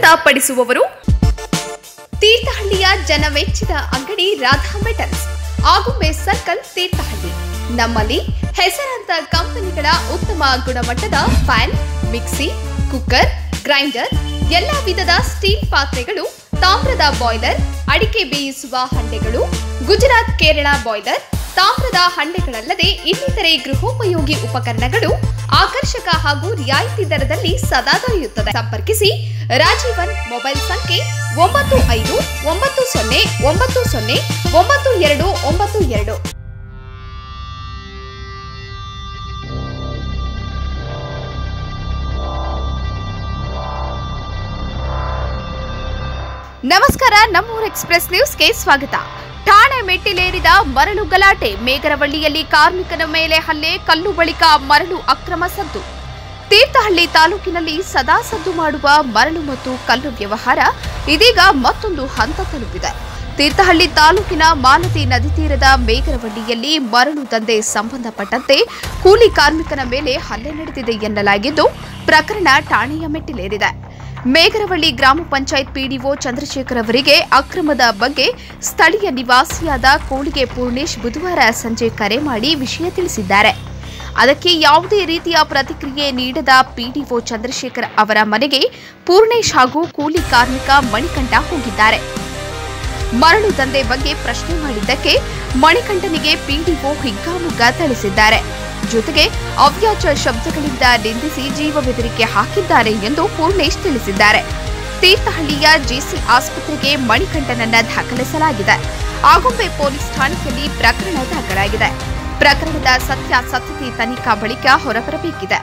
ಪಡಿಸುವವರು ತೀರ್ಥಹಳ್ಳಿಯ ಜನಮೆಚ್ಚಿದ ಅಂಗಡಿ ರಾಧಾ ಮೆಟಲ್ಸ್. ಆಗುಂಬೆ ಸರ್ಕಲ್ ತೀರ್ಥಹಳ್ಳಿ. ನಮ್ಮಲ್ಲಿ ಹೆಸರಾಂತ ಕಂಪನಿಗಳ ಉತ್ತಮ ಗುಣಮಟ್ಟದ ಫ್ಯಾನ್, ಮಿಕ್ಸಿ, ಕುಕ್ಕರ್, ಗ್ರೈಂಡರ್, ಎಲ್ಲಾ ವಿಧದ ಸ್ಟೀಲ್ ಪಾತ್ರೆಗಳು, ತಾಮ್ರದ ಬಾಯ್ಲರ್, ಅಡಿಕೆ ಬೇಯಿಸುವ ಹಂಡೆಗಳು, ಗುಜರಾತ್ ಕೇರಳ ಬಾಯ್ಲರ್ ತಾಮ್ರದ ಹಂಡೆಗಳಲ್ಲದೆ ಇನ್ನಿತರೆ ಗೃಹೋಪಯೋಗಿ ಉಪಕರಣಗಳು ಆಕರ್ಷಕ ಹಾಗೂ ರಿಯಾಯಿತಿ ದರದಲ್ಲಿ ಸದಾ ದೊರೆಯುತ್ತದೆ. ಸಂಪರ್ಕಿಸಿ ರಾಜೀವನ್ ಮೊಬೈಲ್ ಸಂಖ್ಯೆ ಒಂಬತ್ತು ಐದು, ಒಂಬತ್ತು ಸೊನ್ನೆ ಒಂಬತ್ತು ಸೊನ್ನೆ, ಒಂಬತ್ತು ಎರಡು ಒಂಬತ್ತು ಎರಡು. ನಮಸ್ಕಾರ, ನಮ್ಮೂರ್ ಎಕ್ಸ್ಪ್ರೆಸ್ ನ್ಯೂಸ್ಗೆ ಸ್ವಾಗತ. ಠಾಣೆ ಮೆಟ್ಟಿಲೇರಿದ ಮರಳು ಗಲಾಟೆ. ಮೇಗರವಳ್ಳಿಯಲ್ಲಿ ಕಾರ್ಮಿಕನ ಮೇಲೆ ಹಲ್ಲೆ, ಕಲ್ಲು ಬಳಿಕ ಮರಳು ಅಕ್ರಮ ಸದ್ದು. ತೀರ್ಥಹಳ್ಳಿ ತಾಲೂಕಿನಲ್ಲಿ ಸದಾ ಸದ್ದು ಮಾಡುವ ಮರಳು ಮತ್ತು ಕಲ್ಲು ವ್ಯವಹಾರ ಇದೀಗ ಮತ್ತೊಂದು ಹಂತ ತಲುಪಿದೆ. ತೀರ್ಥಹಳ್ಳಿ ತಾಲೂಕಿನ ಮಾಲತಿ ನದಿ ತೀರದ ಮೇಗರವಳ್ಳಿಯಲ್ಲಿ ಮರಳು ದಂಧೆ ಸಂಬಂಧಪಟ್ಟಂತೆ ಕೂಲಿ ಕಾರ್ಮಿಕನ ಮೇಲೆ ಹಲ್ಲೆ ನಡೆದಿದೆ ಎನ್ನಲಾಗಿದ್ದು, ಪ್ರಕರಣ ಠಾಣೆಯ ಮೆಟ್ಟಿಲೇರಿದೆ. ಮೇಗರವಳ್ಳಿ ಗ್ರಾಮ ಪಂಚಾಯತ್ ಪಿಡಿಒ ಚಂದ್ರಶೇಖರ್ ಅವರಿಗೆ ಅಕ್ರಮದ ಬಗ್ಗೆ ಸ್ಥಳೀಯ ನಿವಾಸಿಯಾದ ಕೋಳಿಗೆ ಪೂರ್ಣೇಶ್ ಬುಧವಾರ ಸಂಜೆ ಕರೆ ಮಾಡಿ ವಿಷಯ ತಿಳಿಸಿದ್ದಾರೆ. ಅದಕ್ಕೆ ಯಾವುದೇ ರೀತಿಯ ಪ್ರತಿಕ್ರಿಯೆ ನೀಡದ ಪಿಡಿಒ ಚಂದ್ರಶೇಖರ್ ಅವರ ಮನೆಗೆ ಪೂರ್ಣೇಶ್ ಹಾಗೂ ಕೂಲಿ ಕಾರ್ಮಿಕ ಮಣಿಕಂಠ ಹೋಗಿದ್ದಾರೆ. ಮರಳು ದಂಧೆ ಬಗ್ಗೆ ಪ್ರಶ್ನೆ ಮಾಡಿದ್ದಕ್ಕೆ ಮಣಿಕಂಠನಿಗೆ ಪಿಡಿಒ ಹಿಗ್ಗಾಮುಗ್ಗ ಥಳಿಸಿದ್ದಾರೆ. ಜೊತೆಗೆ ಅವ್ಯಾಚ ಶಬ್ದಗಳಿಂದ ನಿಂದಿಸಿ ಜೀವ ಬೆದರಿಕೆ ಹಾಕಿದ್ದಾರೆ ಎಂದು ಪೂರ್ಣೇಶ್ ತಿಳಿಸಿದ್ದಾರೆ. ತೀರ್ಥಹಳ್ಳಿಯ ಜೆಸಿ ಆಸ್ಪತ್ರೆಗೆ ಮಣಿಕಂಠನನ್ನ ದಾಖಲಿಸಲಾಗಿದೆ. ಆಗುಂಬೆ ಪೊಲೀಸ್ ಠಾಣೆಯಲ್ಲಿ ಪ್ರಕರಣ ದಾಖಲಾಗಿದೆ. ಪ್ರಕರಣದ ಸತ್ಯಾಸತ್ಯತೆ ತನಿಖಾ ಬಳಿಕ ಹೊರಬರಬೇಕಿದೆ.